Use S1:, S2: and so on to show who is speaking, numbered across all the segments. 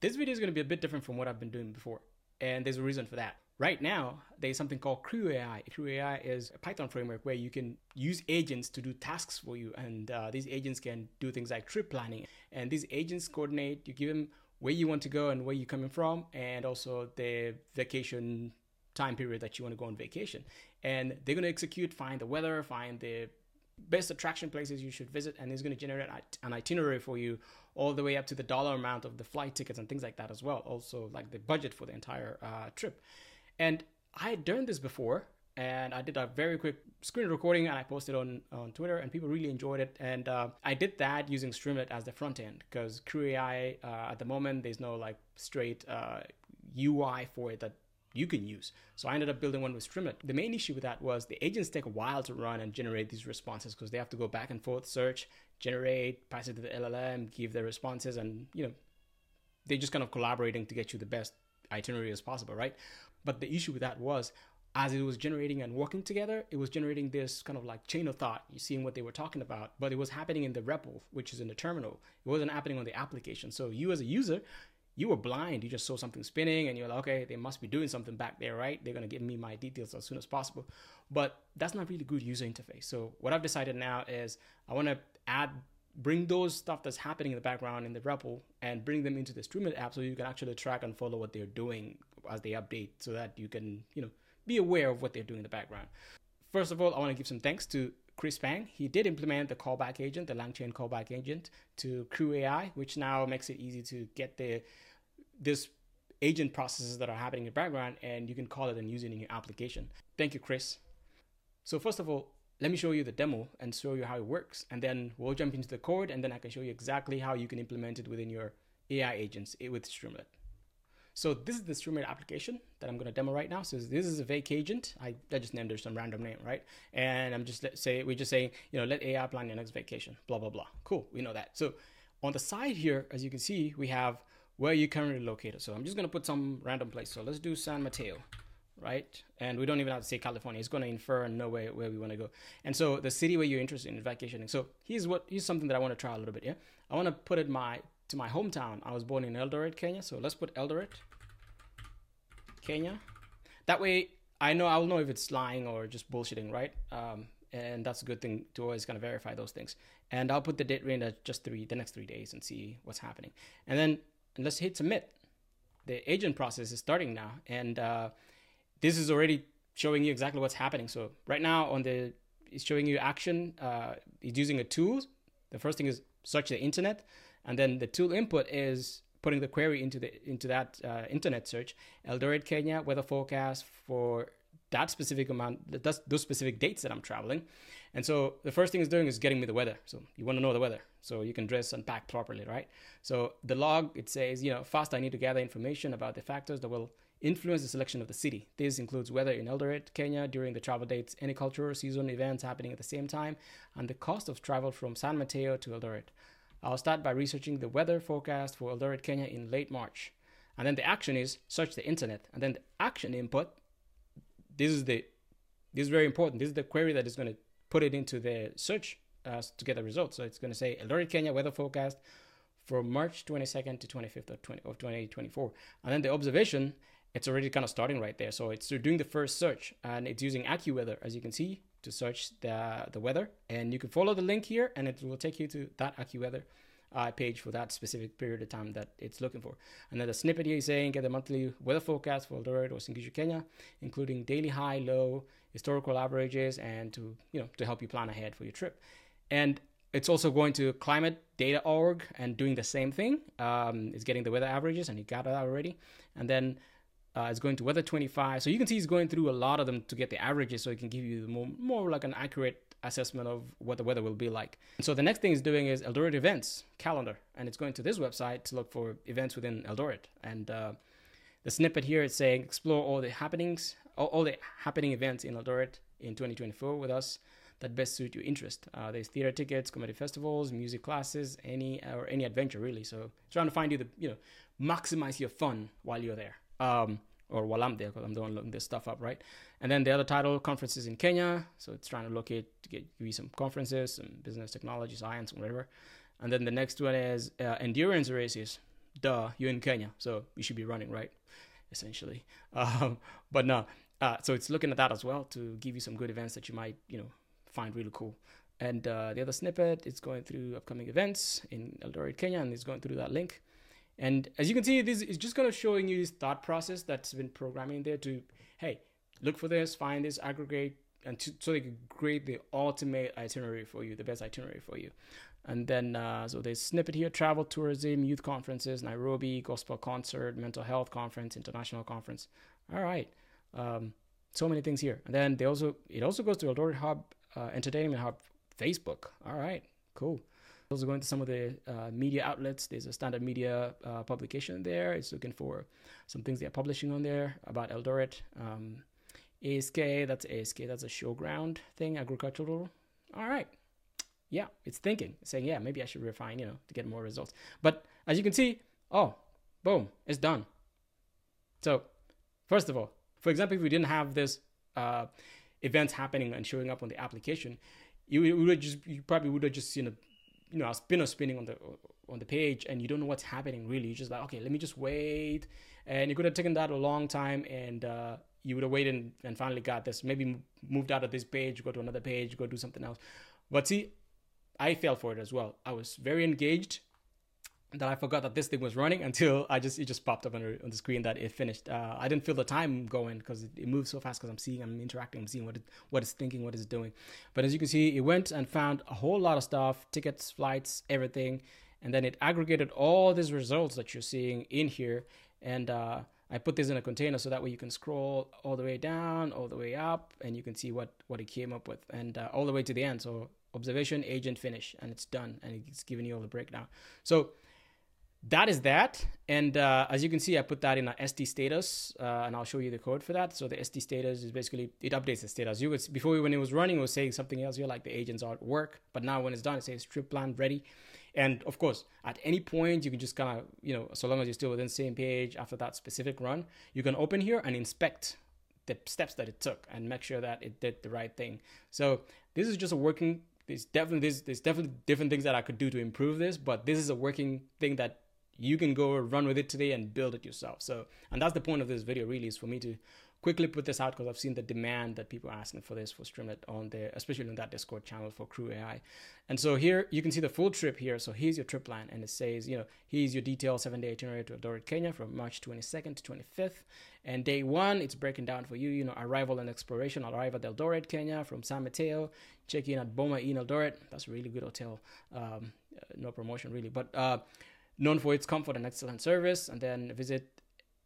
S1: this video is going to be a bit different from what I've been doing before. And there's a reason for that. Right now, there's something called CrewAI. Crew AI is a Python framework where you can use agents to do tasks for you. And uh, these agents can do things like trip planning. And these agents coordinate, you give them where you want to go and where you're coming from, and also the vacation time period that you want to go on vacation. And they're going to execute, find the weather, find the best attraction places you should visit, and it's going to generate an itinerary for you all the way up to the dollar amount of the flight tickets and things like that as well. Also, like the budget for the entire uh, trip. And I had done this before, and I did a very quick screen recording and I posted on on Twitter, and people really enjoyed it. And uh, I did that using Streamlit as the front end because CrewAI uh, at the moment there's no like straight UI uh, for it that you can use. So I ended up building one with Streamlit. The main issue with that was the agents take a while to run and generate these responses because they have to go back and forth, search, generate, pass it to the LLM, give their responses, and you know, they're just kind of collaborating to get you the best itinerary as possible, right? But the issue with that was as it was generating and working together, it was generating this kind of like chain of thought. You seeing what they were talking about, but it was happening in the REPL, which is in the terminal. It wasn't happening on the application. So you as a user, you were blind. You just saw something spinning and you're like, okay, they must be doing something back there, right? They're going to give me my details as soon as possible. But that's not really good user interface. So what I've decided now is I want to add, bring those stuff that's happening in the background in the REPL and bring them into the Streamlit app so you can actually track and follow what they're doing as they update so that you can, you know, be aware of what they're doing in the background. First of all, I want to give some thanks to Chris Pang, he did implement the callback agent, the LangChain callback agent to CrewAI, which now makes it easy to get the this agent processes that are happening in the background and you can call it and use it in your application. Thank you, Chris. So first of all, let me show you the demo and show you how it works. And then we'll jump into the code and then I can show you exactly how you can implement it within your AI agents eh, with Streamlit. So this is the Streamlit application that I'm going to demo right now. So this is a Vake agent. I, I just named it some random name, right? And I'm just let's say we just say you know let AI plan your next vacation. Blah blah blah. Cool, we know that. So on the side here, as you can see, we have where you currently located. So I'm just going to put some random place. So let's do San Mateo, right? And we don't even have to say California. It's going to infer and know where, where we want to go. And so the city where you're interested in vacationing. So here's what here's something that I want to try a little bit. Yeah, I want to put it my to my hometown. I was born in Eldoret, Kenya. So let's put Eldoret, Kenya. That way I know I'll know if it's lying or just bullshitting, right? Um, and that's a good thing to always kind of verify those things. And I'll put the date range at just three, the next three days, and see what's happening. And then and let's hit submit. The agent process is starting now, and uh, this is already showing you exactly what's happening. So right now on the it's showing you action. Uh, it's using a tool. The first thing is search the internet, and then the tool input is putting the query into the into that uh, internet search. Eldoret, Kenya, weather forecast for that specific amount, that's those specific dates that I'm traveling. And so the first thing it's doing is getting me the weather. So you want to know the weather so you can dress and pack properly, right? So the log, it says, you know, first I need to gather information about the factors that will influence the selection of the city. This includes weather in Eldoret, Kenya during the travel dates, any cultural season events happening at the same time, and the cost of travel from San Mateo to Eldoret. I'll start by researching the weather forecast for Eldoret, Kenya in late March. And then the action is search the internet. And then the action input this is the this is very important. This is the query that is going to put it into the search uh, to get the results. So it's going to say Eldoret, Kenya weather forecast from March 22nd to 25th of, 20, of 2024. And then the observation, it's already kind of starting right there. So it's doing the first search and it's using AccuWeather, as you can see, to search the, the weather. And you can follow the link here and it will take you to that AccuWeather uh, page for that specific period of time that it's looking for. And then the snippet here is saying get the monthly weather forecast for Eldoret Uasin Gishu, Kenya, including daily high, low, historical averages, and to you know to help you plan ahead for your trip. And it's also going to climate data org and doing the same thing. Um, it's getting the weather averages, and you got that already. And then uh, it's going to weather 25. So you can see he's going through a lot of them to get the averages, so it can give you more more like an accurate assessment of what the weather will be like. And so the next thing it's doing is Eldoret events calendar, and it's going to this website to look for events within Eldoret. And uh, the snippet here is saying explore all the happenings, all, all, the happening events in Eldoret in 2024 with us that best suit your interest. Uh, there's theater tickets, comedy festivals, music classes, any or any adventure really. So trying to find you the you know maximize your fun while you're there. Um, or while I'm there because I'm the one looking this stuff up, right? And then the other title, conferences in Kenya. So it's trying to locate to get give you some conferences, some business technology, science, whatever. And then the next one is uh, endurance races. duh, you're in Kenya, so you should be running, right? Essentially. Um, but no, uh, so it's looking at that as well to give you some good events that you might, you know, find really cool. And uh, the other snippet is going through upcoming events in Eldoret, Kenya, and it's going through that link. And as you can see, this is just kind of showing you this thought process that's been programming there to, hey, look for this, find this, aggregate, and to, so they can create the ultimate itinerary for you, the best itinerary for you. And then, uh, so there's snippet here: travel, tourism, youth conferences, Nairobi, gospel concert, mental health conference, international conference. All right, um, so many things here. And then they also it also goes to Eldoret Hub, uh, Entertainment Hub, Facebook. All right, cool. Also going to some of the uh, media outlets. There's a standard media uh, publication there. It's looking for some things they're publishing on there about Eldoret. Um, ASK, that's ASK, that's a showground thing, agricultural. All right. Yeah, it's thinking, saying, yeah, maybe I should refine, you know, to get more results. But as you can see, oh, boom, it's done. So, first of all, for example, if we didn't have this uh, events happening and showing up on the application, you would just you probably would have just seen a you know spinner spinning on the on the page and you don't know what's happening really. You're just like, okay, let me just wait, and it could have taken that a long time, and uh, you would have waited and, and finally got this. Maybe moved out of this page, go to another page, go do something else. But see, I fell for it as well. I was very engaged that I forgot that this thing was running until I just it just popped up on the, on the screen that it finished. Uh, I didn't feel the time going because it, it moves so fast because I'm seeing, I'm interacting, I'm seeing what it, what it's thinking, what it's doing. But as you can see, it went and found a whole lot of stuff, tickets, flights, everything, and then it aggregated all these results that you're seeing in here. And uh, I put this in a container so that way you can scroll all the way down, all the way up, and you can see what what it came up with, and uh, all the way to the end. So observation, agent, finish, and it's done, and it's giving you all the breakdown. So that is that. And uh, as you can see, I put that in a ST status, uh, and I'll show you the code for that. So the ST status is basically it updates the status. You could before when it was running, it was saying something else here, like the agents are at work. But now when it's done, it says trip plan ready. And of course, at any point, you can just kind of you know, so long as you're still within the same page after that specific run, you can open here and inspect the steps that it took and make sure that it did the right thing. So this is just a working. There's definitely there's, there's definitely different things that I could do to improve this, but this is a working thing that you can go run with it today and build it yourself. So, and that's the point of this video really is for me to quickly put this out because I've seen the demand that people are asking for this for Streamlit on there, especially on that Discord channel for CrewAI. And so here you can see the full trip here. So here's your trip plan, and it says, you know, here's your detailed seven day itinerary to Eldoret, Kenya from March 22nd to 25th. And day one, it's breaking down for you, you know, arrival and exploration. Arrive at Eldoret, Kenya from San Mateo, check in at Boma Inn Eldoret. That's a really good hotel. Um, no promotion really, but uh, known for its comfort and excellent service. And then visit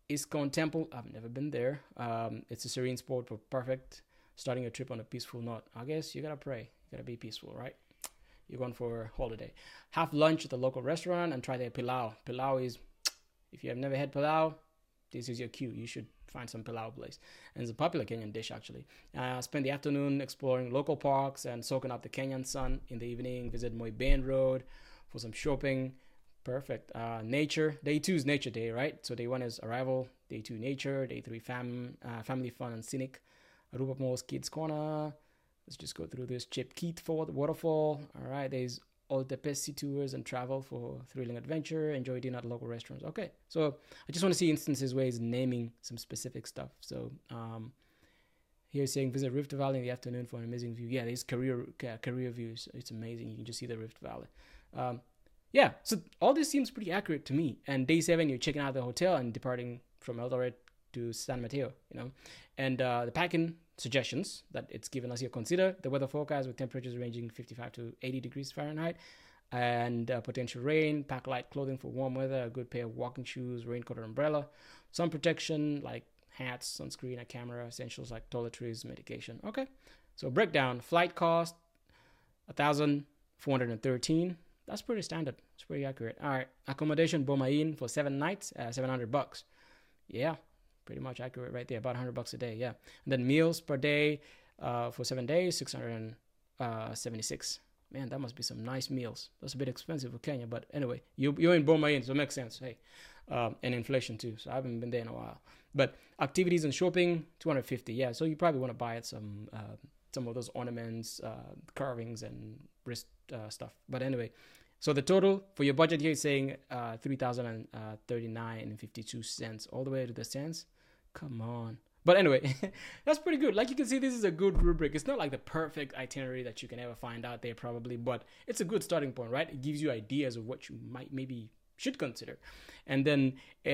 S1: ISKCON Temple. I've never been there. Um, it's a serene spot for perfect starting a trip on a peaceful note. I guess you gotta pray. You gotta be peaceful, right? You're going for a holiday. Have lunch at the local restaurant and try their pilau. Pilau is, if you have never had pilau, this is your cue. You should find some pilau place. And it's a popular Kenyan dish, actually. Uh, spend the afternoon exploring local parks and soaking up the Kenyan sun. In the evening, visit Moi Bend Road for some shopping Perfect. Uh, nature. Day two is nature day, right? So day one is arrival. Day two, nature. Day three, fam, uh, family fun and scenic. Aruba Malls Kids Corner. Let's just go through this. Chepkiit for the waterfall. All right. There's all the best sea tours and travel for thrilling adventure. Enjoy dinner at local restaurants. Okay. So I just want to see instances where he's naming some specific stuff. So um, here saying visit Rift Valley in the afternoon for an amazing view. Yeah, there's career career views. It's amazing. You can just see the Rift Valley. Um, yeah, so all this seems pretty accurate to me. And day seven, you're checking out the hotel and departing from Eldoret to San Mateo, you know. And uh, the packing suggestions that it's given us here consider the weather forecast with temperatures ranging 55 to 80 degrees Fahrenheit and uh, potential rain, pack light clothing for warm weather, a good pair of walking shoes, raincoat or umbrella, sun protection like hats, sunscreen, a camera, essentials like toiletries, medication. Okay, so breakdown flight cost 1413 that's pretty standard. It's pretty accurate. All right, accommodation Boma Inn for seven nights, uh, seven hundred bucks. Yeah, pretty much accurate right there. About hundred bucks a day. Yeah, and then meals per day uh, for seven days, six hundred uh. Man, that must be some nice meals. That's a bit expensive for Kenya, but anyway, you you're in Boma Inn, so it makes sense. Hey, um, and inflation too. So I haven't been there in a while. But activities and shopping, two hundred fifty. Yeah, so you probably want to buy some uh, some of those ornaments, uh, carvings, and wrist uh, stuff. But anyway, So the total for your budget here is saying uh, 3,039 and 52 cents all the way to the cents. Come on. But anyway, that's pretty good. Like you can see, this is a good rubric. It's not like the perfect itinerary that you can ever find out there, probably, but it's a good starting point, right? It gives you ideas of what you might maybe should consider. And then uh,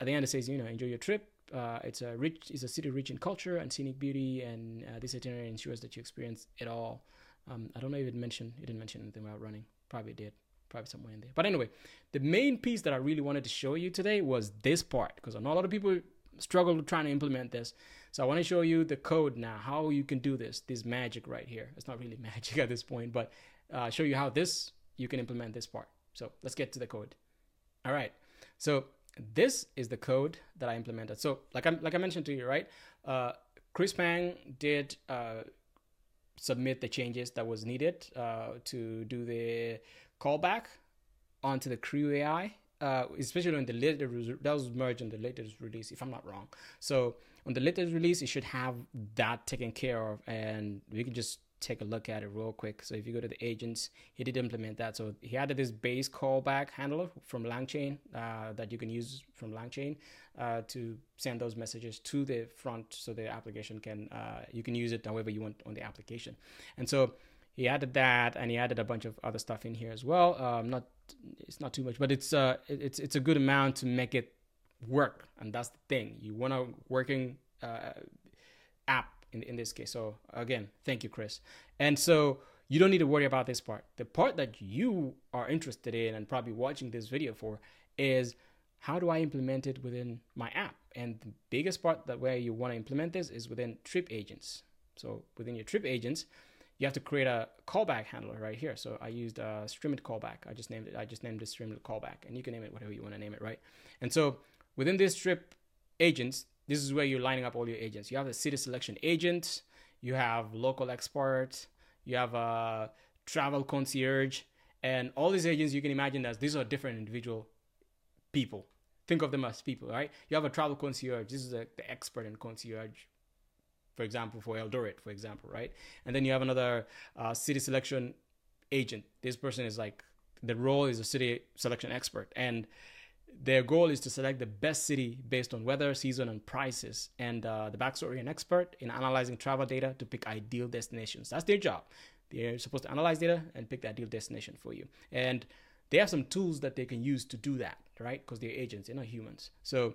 S1: at the end, it says, you know, enjoy your trip. Uh, it's a rich, it's a city rich in culture and scenic beauty, and uh, this itinerary ensures that you experience it all. Um, I don't know if it mentioned, it didn't mention anything about running. Probably did probably somewhere in there. But anyway, the main piece that I really wanted to show you today was this part because I know a lot of people struggle trying to implement this. So I want to show you the code now, how you can do this, this magic right here. It's not really magic at this point, but uh, show you how this, you can implement this part. So let's get to the code. All right. So this is the code that I implemented. So like I like I mentioned to you, right? Uh, Chris Pang did uh, submit the changes that was needed uh, to do the callback onto the CrewAI uh, especially on the latest that was merged on the latest release, if I'm not wrong. So on the latest release, it should have that taken care of, and we can just take a look at it real quick. So if you go to the agents, he did implement that. So he added this base callback handler from LangChain uh, that you can use from LangChain uh, to send those messages to the front, so the application can uh, you can use it however you want on the application. And so he added that, and he added a bunch of other stuff in here as well. Um, not it's not too much, but it's uh it's it's a good amount to make it work, and that's the thing. You want a working uh, app in in this case. So again, thank you, Chris. And so you don't need to worry about this part. The part that you are interested in and probably watching this video for is how do I implement it within my app? And the biggest part that where you want to implement this is within trip agents. So within your trip agents, you have to create a callback handler right here. So I used a Streamlit callback. I just named it. I just named it Streamlit callback, and you can name it whatever you want to name it, right? And so within this trip agents, this is where you're lining up all your agents. You have a city selection agent, you have local expert, you have a travel concierge, and all these agents you can imagine as these are different individual people. Think of them as people, right? You have a travel concierge. This is a, the expert in concierge for example, for Eldoret, for example, right? And then you have another uh, city selection agent. This person is like the role is a city selection expert, and their goal is to select the best city based on weather, season, and prices. And uh, the backstory an expert in analyzing travel data to pick ideal destinations. That's their job. They're supposed to analyze data and pick the ideal destination for you. And they have some tools that they can use to do that, right? Because they're agents, they're not humans. So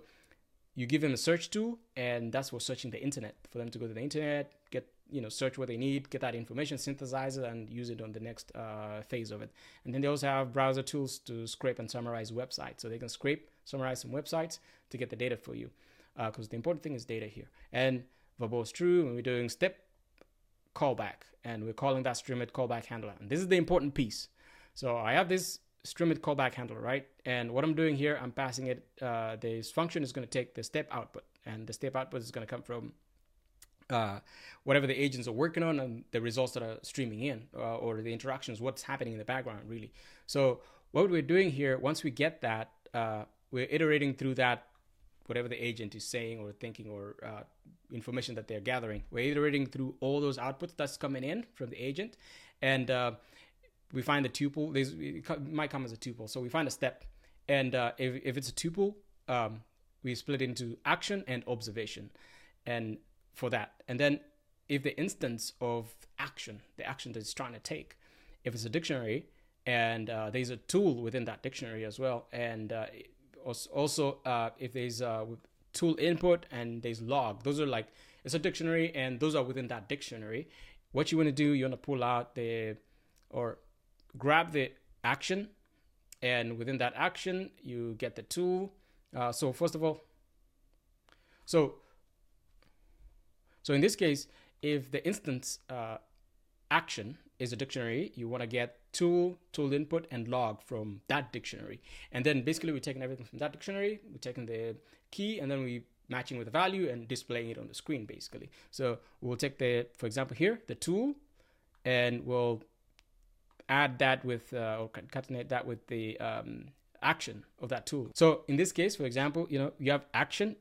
S1: you give them a search tool and that's for searching the internet for them to go to the internet get you know search what they need get that information synthesize it and use it on the next uh, phase of it. And then they also have browser tools to scrape and summarize websites. So they can scrape summarize some websites to get the data for you because uh, the important thing is data here. And verbose true when we're doing step callback and we're calling that Streamlit callback handler. And this is the important piece. So i have this Streamlit callback handler, right? And what I'm doing here, I'm passing it, uh, this function is going to take the step output, and the step output is going to come from uh, whatever the agents are working on and the results that are streaming in, uh, or the interactions, what's happening in the background, really. So what we're doing here, once we get that, uh, we're iterating through that, whatever the agent is saying or thinking or uh, information that they're gathering. We're iterating through all those outputs that's coming in from the agent, and uh, we find the tuple. There's, it might come as a tuple. So we find a step, and uh, if, if it's a tuple, um, we split into action and observation, and for that, and then if the instance of action, the action that it's trying to take, if it's a dictionary, and uh, there's a tool within that dictionary as well, and uh, also uh, if there's a tool input and there's log, those are like it's a dictionary, and those are within that dictionary. What you want to do, you want to pull out the or grab the action and within that action you get the tool uh, so first of all so so in this case if the instance uh, action is a dictionary you want to get tool tool input and log from that dictionary and then basically we're taking everything from that dictionary we're taking the key and then we're matching with the value and displaying it on the screen basically so we'll take the for example here the tool and we'll add that with uh, or concatenate that with the um, action of that tool. So in this case, for example, you know you have action.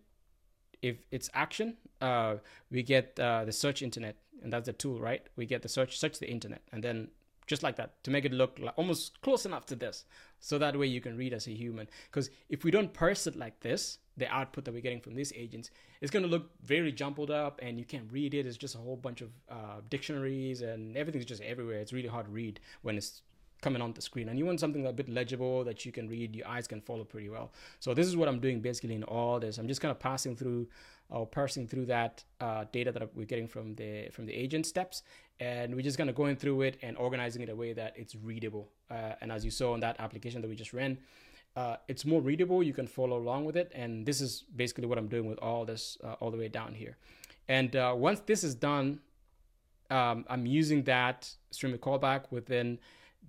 S1: If it's action, uh, we get uh, the search internet, and that's the tool, right? We get the search search the internet, and then just like that to make it look like almost close enough to this so that way you can read as a human. Because if we don't parse it like this the output that we're getting from these agents is going to look very jumbled up and you can't read it. It's just a whole bunch of uh, dictionaries and everything's just everywhere. It's really hard to read when it's coming on the screen. And you want something a bit legible that you can read your eyes can follow pretty well. So this is what i'm doing basically in all this. I'm just kind of passing through or parsing through that uh, data that we're getting from the from the agent steps. And we're just kind of going through it and organizing it a way that it's readable. Uh, and as you saw in that application that we just ran uh, it's more readable. You can follow along with it. And this is basically what i'm doing with all this uh, all the way down here. And uh, once this is done um, i'm using that stream callback within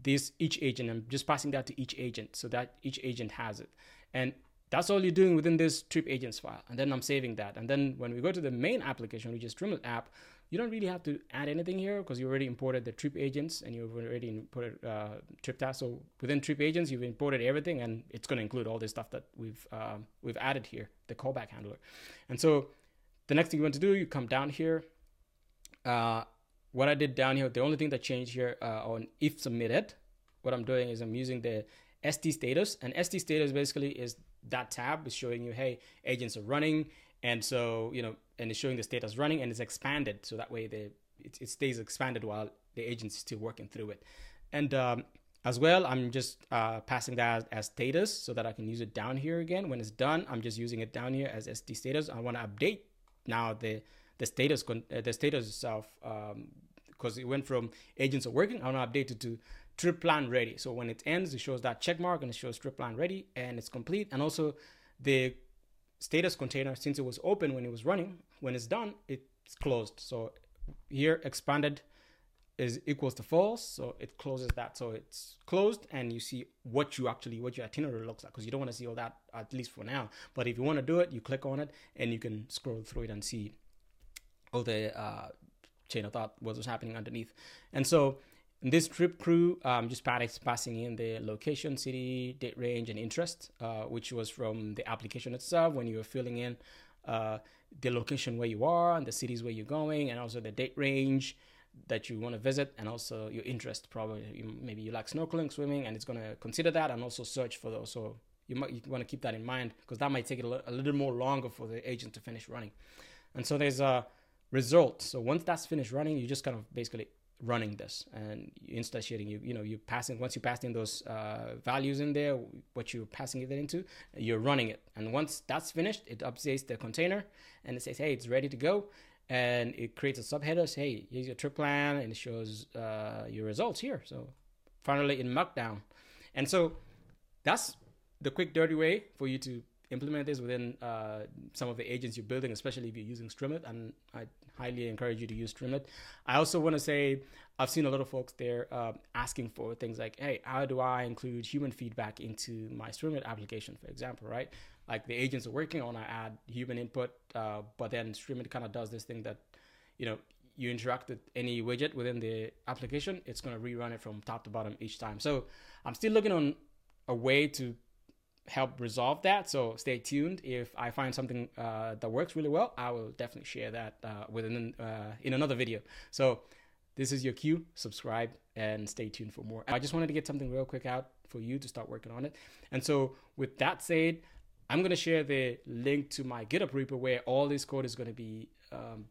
S1: this each agent. I'm just passing that to each agent so that each agent has it. And that's all you're doing within this trip agents file. And then I'm saving that. And then when we go to the main application, which is Streamlit app, you don't really have to add anything here because you already imported the trip agents and you've already imported uh, trip tasks. So within trip agents, you've imported everything and it's going to include all this stuff that we've uh, we've added here, the callback handler. And so the next thing you want to do, you come down here. Uh, what I did down here, the only thing that changed here uh, on if submitted, what I'm doing is I'm using the ST status and ST status basically is that tab is showing you, hey, agents are running. And so, you know, and it's showing the status running and it's expanded. So that way the, it, it stays expanded while the agent's still working through it. And um, as well, I'm just uh, passing that as status so that I can use it down here again. When it's done, I'm just using it down here as ST status. I want to update now the the status con- uh, the status itself um, because it went from agents are working. I want to update it to trip plan ready. So when it ends, it shows that check mark and it shows trip plan ready and it's complete. And also the status container, since it was open when it was running, when it's done, it's closed. So here expanded is equals to false. So it closes that. So it's closed and you see what you actually, what your itinerary looks like because you don't want to see all that at least for now. But if you want to do it, you click on it and you can scroll through it and see all the uh, chain of thought what was happening underneath. And so this trip crew, um, just passing in the location, city, date range, and interest, uh, which was from the application itself when you were filling in uh, the location where you are and the cities where you're going, and also the date range that you want to visit, and also your interest. Probably you, maybe you like snorkeling, swimming, and it's going to consider that and also search for those. So you might you want to keep that in mind because that might take it a, a little more longer for the agent to finish running. And so there's a result. So once that's finished running, you just kind of basically running this and instantiating you you know you're passing once you pass in those uh, values in there what you're passing it into you're running it and once that's finished it updates the container and it says hey it's ready to go and it creates a subheader say hey here's your trip plan and it shows uh, your results here so finally in markdown and so that's the quick dirty way for you to implement this within uh, some of the agents you're building, especially if you're using Streamlit. And I highly encourage you to use Streamlit. I also want to say I've seen a lot of folks there uh, asking for things like, hey, how do I include human feedback into my Streamlit application, for example, right? Like the agents are working on, I add human input, uh, but then Streamlit kind of does this thing that, you know, you interact with any widget within the application, it's going to rerun it from top to bottom each time. So I'm still looking on a way to help resolve that. So stay tuned. If I find something uh, that works really well, I will definitely share that uh, within uh, in another video. So this is your cue. Subscribe and stay tuned for more. I just wanted to get something real quick out for you to start working on it. And so with that said, I'm gonna share the link to my GitHub repo where all this code is gonna be. Um,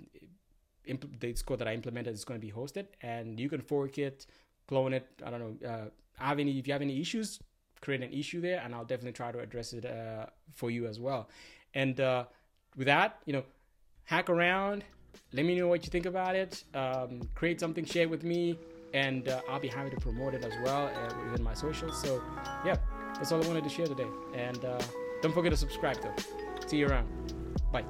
S1: this code that I implemented is going to be hosted, and you can fork it, clone it. I don't know. Uh, have any if you have any issues, create an issue there, and I'll definitely try to address it uh, for you as well. And uh, with that, you know, hack around. Let me know what you think about it. Um, create something, share with me, and uh, I'll be happy to promote it as well uh, within my socials. So, yeah, that's all I wanted to share today. And uh, don't forget to subscribe, though. See you around. Bye.